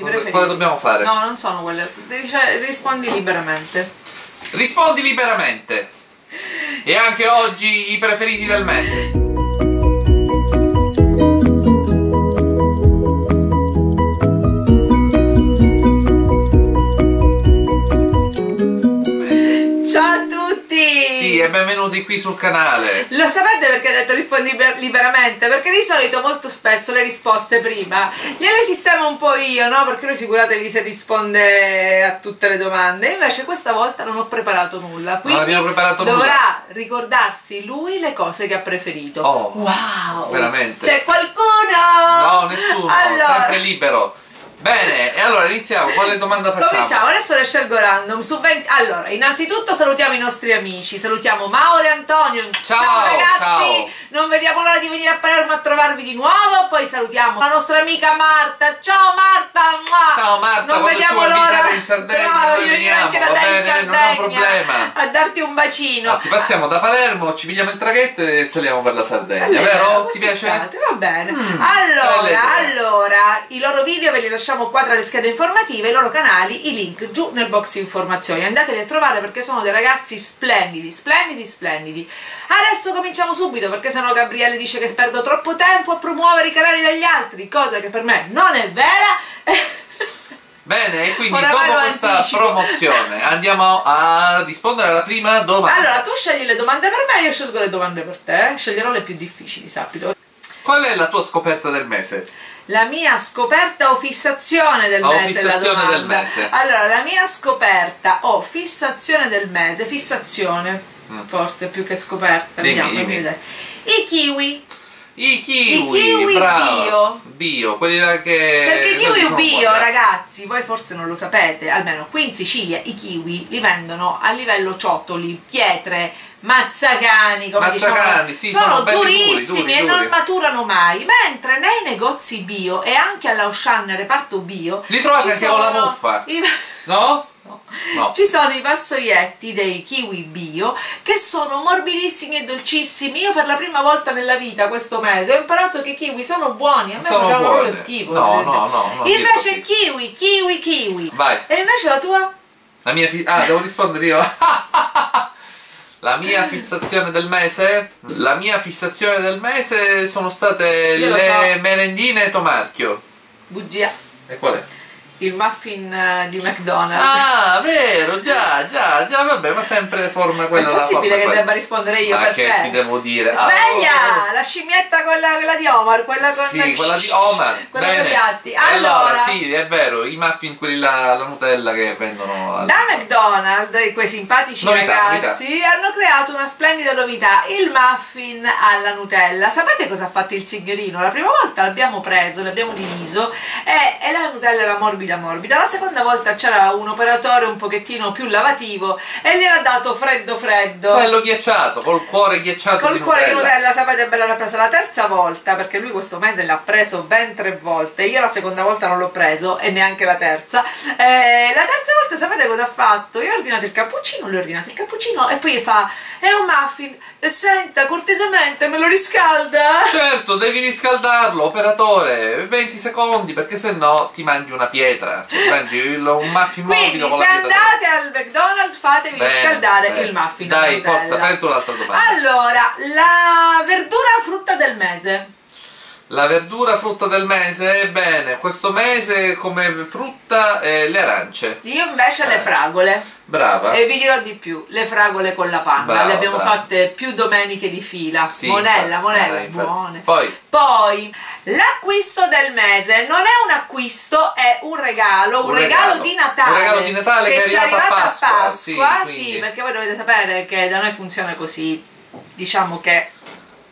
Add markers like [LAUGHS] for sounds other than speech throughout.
I Quale- dobbiamo fare? No, non sono quelle. Rispondi liberamente. Rispondi liberamente. E anche oggi i preferiti del mese. E benvenuti qui sul canale. Lo sapete perché ho detto rispondi liber- liberamente? Perché di solito molto spesso le risposte prima gliele sistemo un po' io, no? Perché noi figuratevi se risponde a tutte le domande. Invece questa volta non ho preparato nulla. Quindi abbiamo preparato dovrà nulla. ricordarsi lui le cose che ha preferito. Oh, wow! veramente? C'è qualcuno? No, nessuno, Allora, sempre libero. Bene, e allora iniziamo. Quale domanda facciamo? Cominciamo, adesso le scelgo random. Su 20 Allora, innanzitutto salutiamo i nostri amici. Salutiamo Mauro e Antonio. Ciao, ragazzi, ciao. non vediamo l'ora di venire a Palermo a trovarvi di nuovo. Poi salutiamo la nostra amica Marta. Ciao Marta! Mua. Ciao, Marta, non vediamo l'ora in Sardegna, Brava, noi veniamo, anche da te in bene, non è un Sardegna problema. A darti un bacino. Anzi, passiamo da Palermo, ci pigliamo il traghetto e saliamo per la Sardegna, Allora, vero? Ti piace? Va bene. idea. allora, allora, i loro video ve li lasciamo qua tra le schede informative, i loro canali, i link giù nel box informazioni. Andateli a trovare perché sono dei ragazzi splendidi, splendidi, splendidi. Adesso cominciamo subito perché sennò Gabriele dice che perdo troppo tempo a promuovere i canali degli altri, cosa che per me non è vera. [LAUGHS] Bene, e quindi Oramai dopo questa anticipo. promozione andiamo a rispondere alla prima domanda. Allora, tu scegli le domande per me, io scelgo le domande per te. Sceglierò le più difficili, sappilo. Qual è la tua scoperta del mese? La mia scoperta o fissazione del O mese fissazione del mese. Allora, la mia scoperta o fissazione del mese, fissazione, forse più che scoperta, Mm. Dimmi, vediamo, dimmi. I kiwi. I kiwi, I kiwi bio. Bio, quelli là che... Perché i kiwi bio, buoni. ragazzi, voi forse non lo sapete, almeno qui in Sicilia i kiwi li vendono a livello ciottoli, pietre, mazzacani, come Mazzacani, diciamo. sì, sono, sono belli duri, durissimi duri, e non maturano mai, mentre nei negozi bio e anche alla Auchan reparto bio Li trovate anche con la muffa? i- No? No. No. Ci sono i vassoietti dei kiwi bio che sono morbidissimi e dolcissimi. Io per la prima volta nella vita questo mese ho imparato che i kiwi sono buoni. A me Sono facevano proprio schifo. No, no, no, Invece kiwi, kiwi, kiwi. Vai. E invece la tua? La mia fi- Ah, devo rispondere io. [LAUGHS] La mia fissazione del mese? La mia fissazione del mese sono state Io le so. merendine Tomarchio. Bugia. E qual è? Il muffin eh, di McDonald's. Ah, vero, già, già, già, vabbè, ma sempre forma È quella la possibile che quella. debba rispondere io Ma per che te? ti devo dire? Ah, Sveglia! oh, La scimmietta quella, quella di Omar, quella con Sì, quella di Omar. [LAUGHS] quella Bene. con i piatti. E Allora, sì, è vero, i muffin, quelli là, la Nutella che vendono al- Da McDonald's, quei simpatici Novità, ragazzi, hanno creato una splendida novità, il muffin alla Nutella. Sapete cosa ha fatto il signorino? La prima volta l'abbiamo preso, l'abbiamo diviso e, e la Nutella era morbida morbida. La seconda volta c'era un operatore un pochettino più lavativo e gliel'ha dato freddo freddo. Bello ghiacciato, col cuore ghiacciato Col di cuore di Nutella. Nutella, sapete, bella l'ha presa la terza volta perché lui questo mese l'ha preso ben tre volte. Io la seconda volta non l'ho preso e neanche la terza. Eh, la terza volta, sapete cosa ha fatto? Io ho ordinato il cappuccino, lui ha ordinato il cappuccino e poi fa: È un muffin, senta, cortesemente me lo riscalda. Certo, devi riscaldarlo, operatore, 20 secondi, perché se no ti mangi una pietra. Cioè, mangi il- un muffin Quindi, morbido se pietra. andate al McDonald's, fatevi Bene, riscaldare bene. il muffin. Dai, forza, fai tu l'altra domanda. Allora, la verdura frutta del mese. La verdura frutta del mese, bene, questo mese come frutta eh, le arance. Io invece le Eh. fragole. Brava. E vi dirò di più, le fragole con la panna, Brava, le abbiamo brava. fatte più domeniche di fila. Sì, monella, infatti, monella, eh, infatti. buone. Poi, Poi, l'acquisto del mese non è un acquisto, è un regalo, un, Un regalo, regalo. di Natale. Un regalo di Natale che è ci è arrivato a Pasqua, a Pasqua, sì, sì, perché voi dovete sapere che da noi funziona così. Diciamo che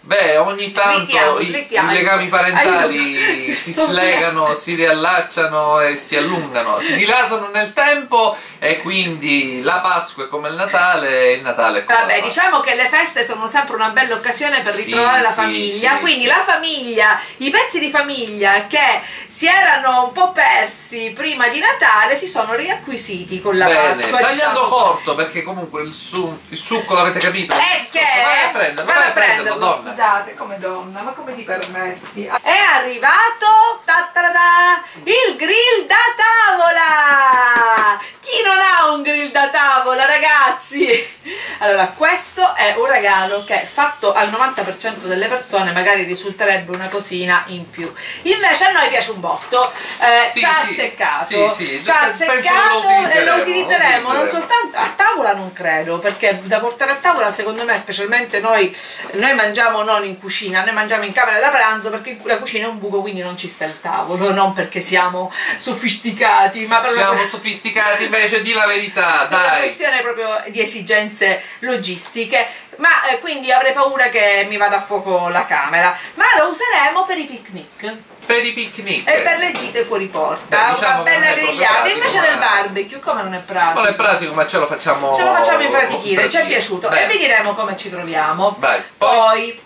beh, ogni tanto Slittiamo, i, slittiamo. i legami parentali Aiuto. si slegano, si riallacciano e si allungano, si dilatano nel tempo e quindi la Pasqua è come il Natale e il Natale è come Vabbè, diciamo che le feste sono sempre una bella occasione per Sì, ritrovare la sì, famiglia, sì, quindi sì. la famiglia, i pezzi di famiglia che si erano un po' persi prima di Natale si sono riacquisiti con la Bene, Pasqua. tagliando diciamo. corto perché comunque il, su- il succo l'avete capito? È discorso? che vai a prenderlo, vai a prenderlo, donna guardate come donna ma come ti permetti è arrivato tatarada, il grill da tavola! Chi non ha un grill da tavola ragazzi? Allora questo è un regalo che fatto al 90% delle persone magari risulterebbe una cosina in più. Invece a noi piace un botto. Eh, sì, ci ha azzeccato. Sì, sì, ci ha azzeccato lo e lo utilizzeremo non soltanto a tavola non credo perché da portare a tavola secondo me specialmente noi, noi mangiamo non in cucina, noi mangiamo in camera da pranzo perché la cucina è un buco, quindi non ci sta il tavolo, non perché siamo sofisticati, ma una Siamo sofisticati invece, di la verità, [LAUGHS] per una dai. questione proprio di esigenze logistiche. Ma eh, quindi avrei paura che mi vada a fuoco la camera. Ma lo useremo per i picnic Per i picnic. e per le gite fuori porta. Beh, diciamo una bella è proprio grigliata. pratico, Invece ma- del barbecue, come non è pratico? Non è pratico, ma ce lo facciamo. Ce lo facciamo in pratichire, ci è piaciuto. Bene. E vi diremo come ci troviamo. Vai. Poi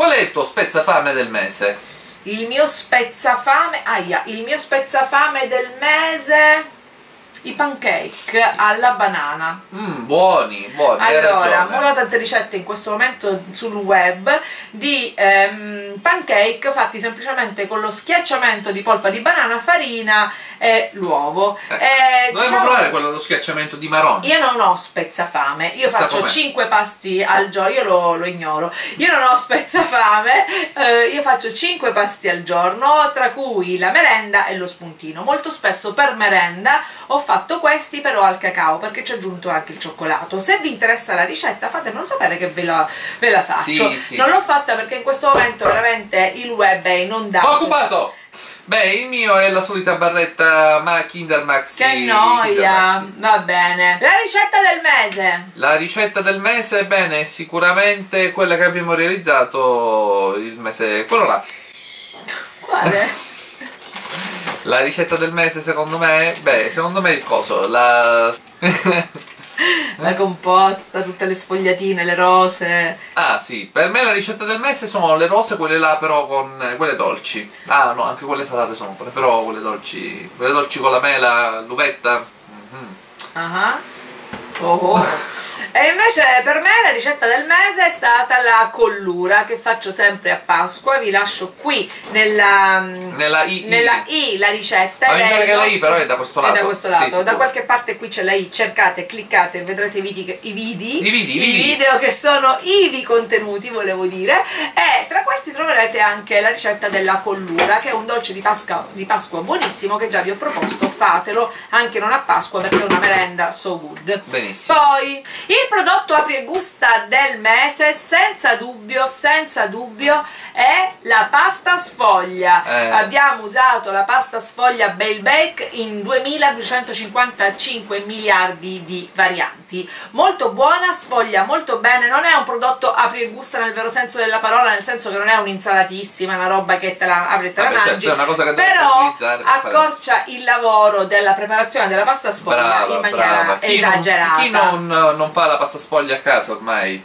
Qual è il tuo spezzafame del mese? il mio spezzafame, aia, il mio spezzafame del mese. I pancake alla banana. Mmm, buoni, buoni, hai Allora, ho tante ricette in questo momento sul web di ehm, pancake fatti semplicemente con lo schiacciamento di polpa di banana, farina e l'uovo. Eh, Eh, Dovremmo diciamo- provare quello dello schiacciamento di marroni. io non ho spezzafame, io Chissà faccio com'è. 5 pasti al giorno, io lo, lo ignoro, io non ho spezzafame, eh, io faccio 5 pasti al giorno, tra cui la merenda e lo spuntino. Molto spesso per merenda ho fatto questi però al cacao perché ci ho aggiunto anche il cioccolato. Se vi interessa la ricetta fatemelo sapere che ve la, ve la faccio. Sì, sì. Non l'ho fatta perché in questo momento veramente il web è inondato. Occupato! Beh, il mio è la solita barretta ma Kinder Maxi. Che noia, Maxi. va bene. La ricetta del mese. La ricetta del mese, bene, è sicuramente quella che abbiamo realizzato il mese. quello là. Quale? [LAUGHS] La ricetta del mese, secondo me, beh, secondo me il coso, la. [LAUGHS] la composta, tutte le sfogliatine, le rose. ah, sì, per me la ricetta del mese sono le rose, quelle là però con eh, quelle dolci. Ah, no, anche quelle salate sono però quelle dolci, quelle dolci con la mela, l'uvetta. mhm. Ah. Oh, oh. E invece per me la ricetta del mese è stata la collura che faccio sempre a Pasqua. Vi lascio qui nella, Nella I. nella I la ricetta. Ma mi è pare che la I però è da questo lato. da questo Sì, lato. sicuro. da qualche parte qui c'è la I. Cercate, cliccate e vedrete i, vidi che- i vidi. I vidi, i video che sono ivi contenuti, volevo dire. E tra questi troverete anche la ricetta della collura, che è un dolce di Pasqua, di Pasqua buonissimo che già vi ho proposto. Fatelo anche non a Pasqua perché è una merenda so good. Benissimo. Poi il prodotto apri e gusta del mese, senza dubbio, senza dubbio, è la pasta sfoglia. Eh. Abbiamo usato la pasta sfoglia Bale Bake in 2255 miliardi di varianti. Molto buona, sfoglia molto bene, non è un prodotto apri e gusta nel vero senso della parola, nel senso che non è un'insalatissima, una roba che te la apri e te la Vabbè, certo, mangi. dovete però per fare- accorcia il lavoro della preparazione della pasta sfoglia Brava, in maniera brava. Esagerata. Chi non, non fa la pasta sfoglia a casa ormai?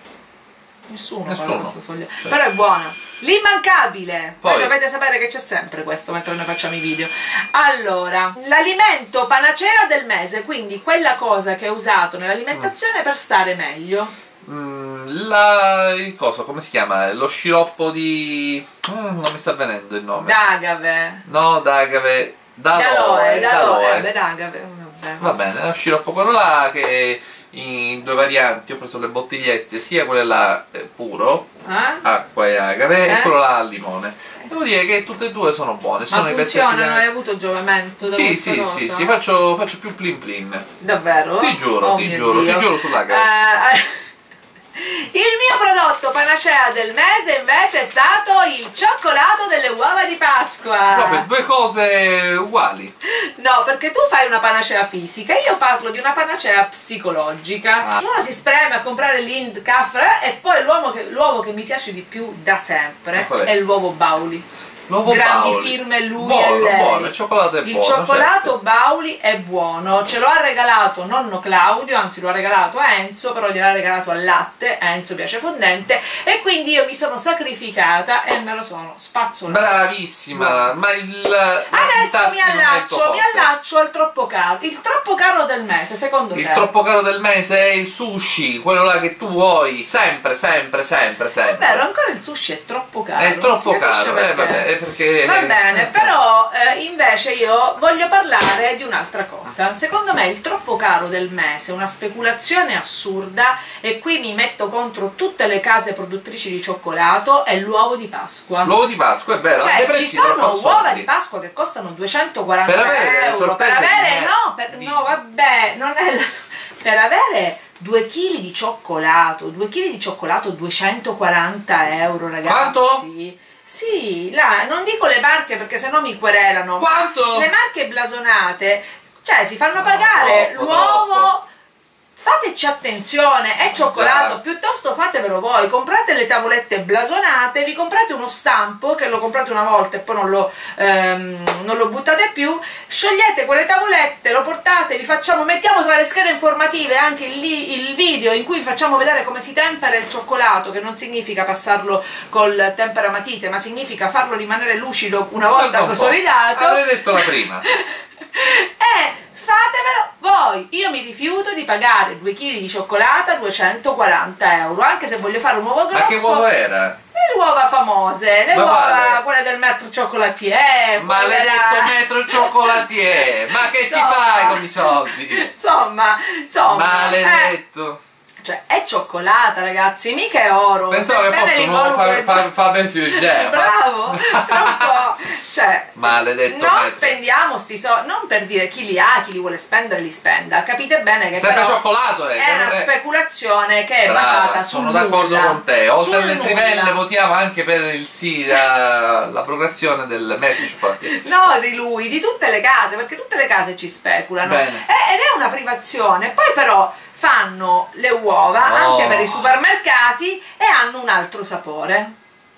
Nessuno, Nessuno. fa la pasta sfoglia. Però è buona. L'immancabile. Poi Poi. dovete sapere che c'è sempre questo mentre noi facciamo i video. Allora, l'alimento panacea del mese, quindi quella cosa che è usato nell'alimentazione per stare meglio. Mm, la, il coso, come si chiama? Lo sciroppo di... Mm, non mi sta venendo il nome. D'agave. no, d'agave. D'aloe, D'aloe. d'agave. Va bene, lo sciroppo quello là che in due varianti ho preso le bottigliette, sia quelle là eh, puro, Eh? acqua e agave, Eh? e quello là al limone. Devo dire che tutte e due sono buone. Sono Ma pezzetti funzionano? Hai avuto giovamento da Sì, sì, sì, sì, faccio, faccio più plin plin. Davvero? Ti giuro, Oh ti giuro, ti Dio. giuro sull'agave. Il mio prodotto panacea del mese invece è stato il cioccolato delle uova di Pasqua. Proprio due cose uguali. No, perché tu fai una panacea fisica, io parlo di una panacea psicologica. Ah. Uno si spreme a comprare l'Ind Caffre e poi l'uomo che, l'uovo che mi piace di più da sempre è l'uovo Bauli. L'uovo Grandi Paoli. firme lui buono, e lei. buono, il cioccolato è Il buono. cioccolato certo. Bauli è buono, ce lo ha regalato nonno Claudio, anzi lo ha regalato a Enzo, però gliel'ha regalato al latte, a Enzo piace fondente e quindi io mi sono sacrificata e me lo sono spazzolato. Bravissima, ma il Adesso mi è il allaccio, mi allaccio al troppo caro. Il troppo caro del mese, secondo Il te? troppo caro del mese è il sushi, quello là che tu vuoi, sempre, sempre, sempre, È sempre. vero, ancora il sushi è troppo caro. È troppo caro, eh, perché. Perché... Va bene, però eh, invece io voglio parlare di un'altra cosa. Secondo me il troppo caro del mese, una speculazione assurda, e qui mi metto contro tutte le case produttrici di cioccolato, è l'uovo di Pasqua. L'uovo di Pasqua è vero, Cioè, ci sono uova di Pasqua che costano 240 Per avere euro. Per avere, no, per, di- no, vabbè, non è la per avere 2 kg di cioccolato, 2 kg di cioccolato 240 euro, ragazzi. Quanto? Sì, là, non dico le marche perché sennò mi querelano. Quanto? Le marche blasonate, cioè si fanno No, pagare l'uovo. Fateci attenzione, è cioccolato, piuttosto fatevelo voi, comprate le tavolette blasonate, vi comprate uno stampo che lo comprate una volta e poi non lo, ehm, non lo buttate più, sciogliete quelle tavolette, lo portate, vi facciamo, mettiamo tra le schede informative anche lì il video in cui vi facciamo vedere come si tempera il cioccolato, che non significa passarlo col temperamatite, ma significa farlo rimanere lucido una volta consolidato. Avrei detto la prima. [LAUGHS] E fatevelo voi! Io mi rifiuto di pagare 2 kg di cioccolata 240 euro, anche se voglio fare un uovo grosso. Ma che uovo era? Le uova famose, le Ma uova, quale? quelle del maître chocolatier. Maledetto quelle da- metro cioccolatier! Ma che ti Insomma. fai con i soldi? Insomma, insomma. Maledetto! eh, cioè, è cioccolata, ragazzi, mica è oro. Pensavo che fosse un uovo ricordi- fa, fa, Faber Fugger. Bravo, [LAUGHS] troppo. Cioè, Maledetto non metro. spendiamo sti soldi, non per dire chi li ha, chi li vuole spendere, li spenda. Capite bene che Sempre cioccolato è, è una speculazione che è Brava, basata sul sono d'accordo nulla. con te. Oltre alle trivelle nulla. votiamo anche per il sì all'abrogazione del metro cioccolatier. No, di lui, di tutte le case, perché tutte le case ci speculano. Bene. Eh, ed è una privazione. Poi però fanno le uova Oh. anche per i supermercati e hanno un altro sapore.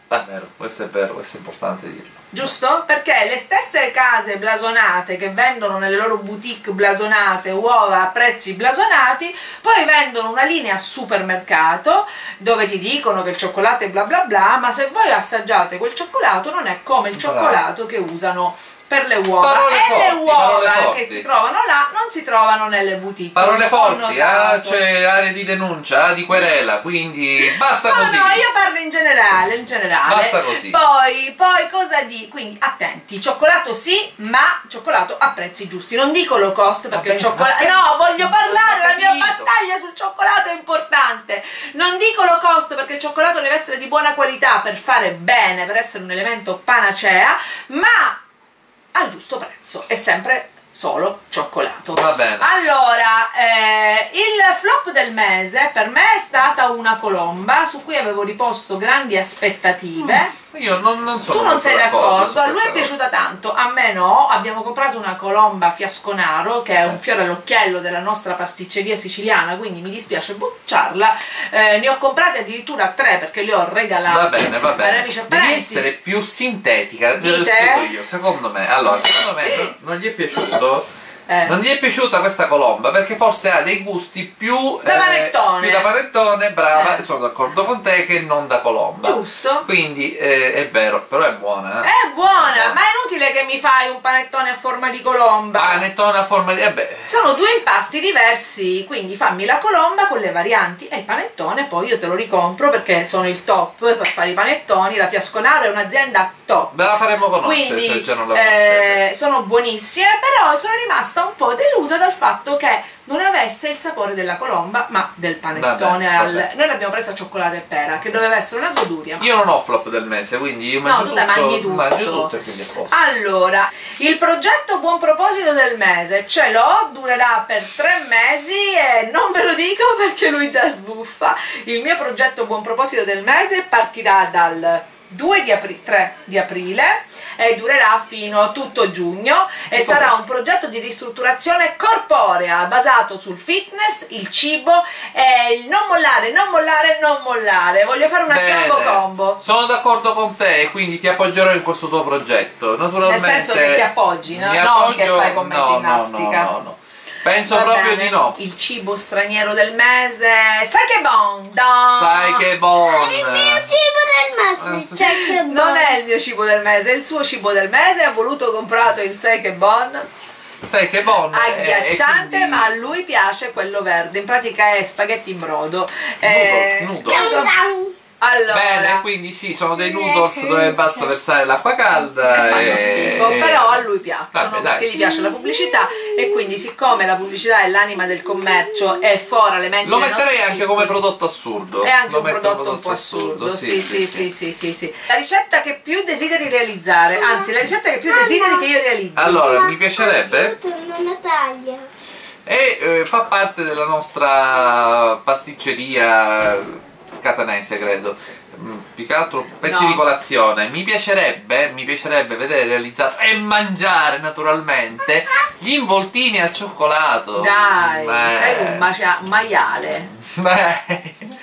È vero, questo è vero, questo è importante dirlo. Giusto? Perché le stesse case blasonate che vendono nelle loro boutique blasonate uova a prezzi blasonati, poi vendono una linea supermercato dove ti dicono che il cioccolato è bla bla bla, ma se voi assaggiate quel cioccolato non è come il cioccolato che usano per le uova. Parole e forti, le uova forti. che si trovano là non si trovano nelle boutique. Parole forti, ah, c'è area di denuncia, ah, di querela, quindi basta No, così. no, io parlo in generale, in generale. Basta così. Poi, poi cosa di? Quindi attenti, cioccolato sì, ma cioccolato a prezzi giusti. Non dico low cost perché il cioccolato. No, voglio parlare, la mia battaglia sul cioccolato è importante. Non dico low cost perché il cioccolato deve essere di buona qualità per fare bene, per essere un elemento panacea, ma al giusto prezzo. È sempre solo cioccolato. Va bene. Allora, eh, il flop del mese per me è stata una colomba su cui avevo riposto grandi aspettative. Io non, non sono Tu non sei d'accordo, a lui è piaciuta tanto, a me no. Abbiamo comprato una colomba fiasconaro che è un fiore all'occhiello della nostra pasticceria siciliana, quindi mi dispiace bocciarla. Eh, ne ho comprate addirittura tre perché le ho cosa. regalate Va bene, va bene. amici Devi essere più sintetica, ve lo spiego io, secondo me. Allora, secondo me non gli è piaciuto. Eh. Non gli è piaciuta questa colomba perché forse ha dei gusti più Da panettone. più da panettone, brava, Eh. sono d'accordo con te che non da colomba. Giusto? Quindi eh, è vero, però è buona. Eh? È buona, ma è inutile mi fai un panettone a forma di colomba. Panettone a forma di. Eh beh, Sono due impasti diversi, quindi fammi la colomba con le varianti e il panettone, poi io te lo ricompro perché sono il top per fare i panettoni. La Fiasconaro è un'azienda top. ve la faremo conoscere se Quindi già non la conoscete. eh, sono buonissime, però sono rimasta un po' delusa dal fatto che non avesse il sapore della colomba, ma del panettone. Vabbè, al- vabbè. Noi l'abbiamo presa a cioccolato e pera, che doveva essere una goduria. ma- Io non ho flop del mese, quindi io No, mangio tu tutto, mangi tutto. mangio tutto e. Allora, il progetto buon proposito del mese ce l'ho, durerà per tre mesi e non ve lo dico perché lui già sbuffa. Il mio progetto buon proposito del mese partirà dal 2 di apri- 3 di aprile e durerà fino a tutto giugno e sarà un progetto di ristrutturazione corporea basato sul fitness, il cibo e il non mollare, non mollare, non mollare. Voglio fare una Bene. jumbo combo. Sono d'accordo con te e quindi ti appoggerò in questo tuo progetto. Naturalmente. Nel senso che ti appoggi, no? Non che fai con me no, ginnastica. No, no, no. Penso Va proprio bene. di no. Il cibo straniero del mese. Sai che bon? Don. Sai che buon. Il del mese, cioè Non è il mio cibo del mese, è il suo cibo del mese. Ha voluto comprato il sai che bon. Sai che buon. e- e Agghiacciante, quindi- ma a lui piace quello verde. In pratica è spaghetti in brodo. Noodles, Eh, noodles. Allora, Bene, quindi sì, sono dei noodles dove basta versare l'acqua calda. che fanno e- schifo, e- però a lui piacciono Vabbè, dai. perché gli piace la pubblicità e quindi siccome la pubblicità è l'anima del commercio e fora le menti Lo metterei anche come prodotto assurdo. è anche Lo un metto prodotto un po' assurdo, sì sì sì, sì. sì sì sì La ricetta che più desideri realizzare, anzi la ricetta che più desideri che io realizzi. Allora, mi piacerebbe Una Natalia. e eh, fa parte della nostra pasticceria catanese, credo. Mm, Più che altro pezzi No. di colazione. Mi piacerebbe, mi piacerebbe vedere realizzato e mangiare naturalmente gli involtini al cioccolato. Dai, Beh. sei un, macia- un maiale. Beh,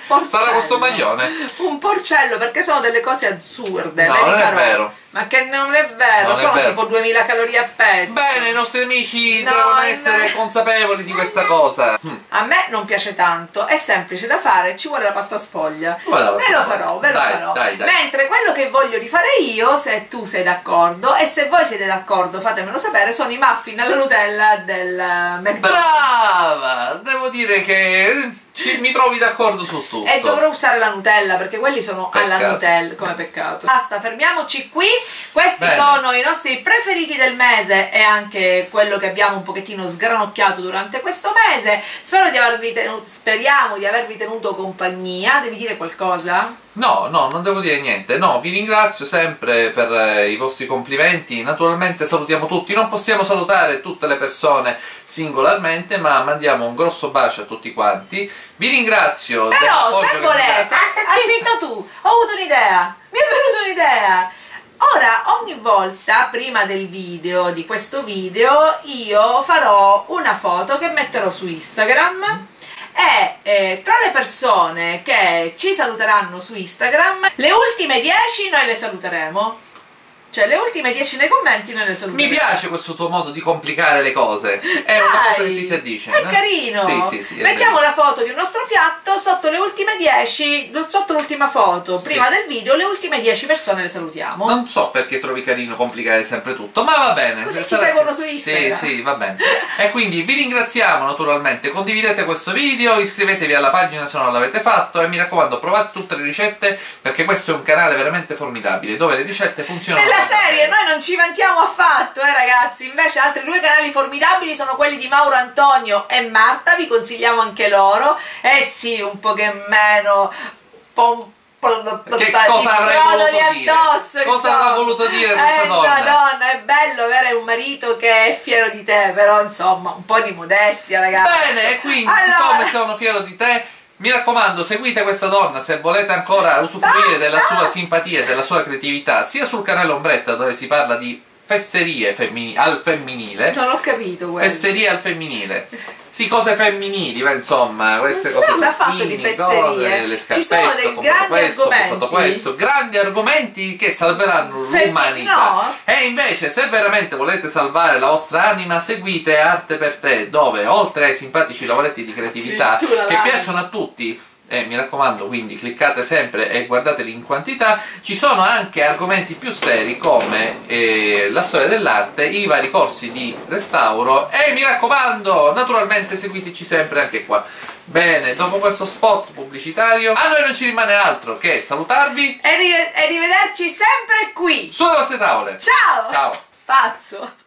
porcello. sarà questo maglione. Un porcello perché sono delle cose assurde. No, non è farò. vero. Ma che non è vero, Non è sono vero. tipo 2000 calorie a pezzo. Bene, i nostri amici No, devono no. essere consapevoli di questa cosa. Mm. A me non piace tanto, è semplice da fare, ci vuole la pasta sfoglia. Vuole la pasta ve lo farò, ve lo Dai, farò. dai, dai. Mentre quello che voglio rifare io, se tu sei d'accordo, e se voi siete d'accordo, fatemelo sapere, sono i muffin alla Nutella del eh, McDonald's. Brava! Devo dire che ci- mi trovi d'accordo su tutto. E dovrò usare la Nutella perché quelli sono alla Peccato. Nutella, come peccato. Basta, fermiamoci qui. Questi Bene. sono i nostri preferiti del mese e anche quello che abbiamo un pochettino sgranocchiato durante questo mese. Spero di avervi tenuto, speriamo di avervi tenuto compagnia. Devi dire qualcosa? No, no, non devo dire niente. No, vi ringrazio sempre per eh, i vostri complimenti. Naturalmente salutiamo tutti. Non possiamo salutare tutte le persone singolarmente, ma mandiamo un grosso bacio a tutti quanti. Vi ringrazio. Però se volete, date. ah, zitto tu, ho avuto un'idea, mi è venuta un'idea. Ora, ogni volta, prima del video, di questo video, io farò una foto che metterò su Instagram e eh, tra le persone che ci saluteranno su Instagram, le ultime 10 noi le saluteremo. Cioè, le ultime 10 nei commenti noi le saluteremo. Mi piace questo tuo modo di complicare le cose. È una Dai, cosa che ti si addice. È no? carino. Sì, sì, sì. è Mettiamo vero. la foto di un nostro piatto sotto le ultime 10, sotto l'ultima foto, prima del video, le ultime 10 persone le salutiamo. Non so perché trovi carino complicare sempre tutto, ma va bene. Così ci Sarà- seguono su Instagram. Sì, sì, va bene. E quindi vi ringraziamo naturalmente, condividete questo video, iscrivetevi alla pagina se non l'avete fatto e mi raccomando provate tutte le ricette perché questo è un canale veramente formidabile dove le ricette funzionano. Nella serie noi non ci vantiamo affatto, eh ragazzi. Invece altri due canali formidabili sono quelli di Mauro Antonio e Marta, vi consigliamo anche loro. Eh sì, un po' che meno pom- Che cosa avrei voluto dire? addosso, Cosa insomma. avrà voluto dire questa eh, donna? Madonna, è bello avere un marito che è fiero di te, però insomma, un po' di modestia, ragazzi. Bene, e quindi Allora- siccome sono fiero di te, mi raccomando, seguite questa donna se volete ancora usufruire della sua simpatia e della sua creatività, sia sul canale Ombretta dove si parla di fesserie femmini- al femminile, Non ho capito quello. fesserie al femminile. Sì, cose femminili, ma insomma, queste Non si cose parla affatto di fesserie. cose, le Ci sono dei grandi questo, argomenti. questo, grandi argomenti che salveranno Fe- l'umanità. no. E invece, se veramente volete salvare la vostra anima, seguite Arte per te, dove oltre ai simpatici lavoretti di creatività che piacciono a tutti, e mi raccomando, quindi cliccate sempre e guardateli in quantità, ci sono anche argomenti più seri come eh, la storia dell'arte, i vari corsi di restauro e mi raccomando, naturalmente seguiteci sempre anche qua. Bene, dopo questo spot pubblicitario, a noi non ci rimane altro che salutarvi E, ri- e rivederci sempre qui. sulle vostre tavole. Ciao! Ciao! Pazzo!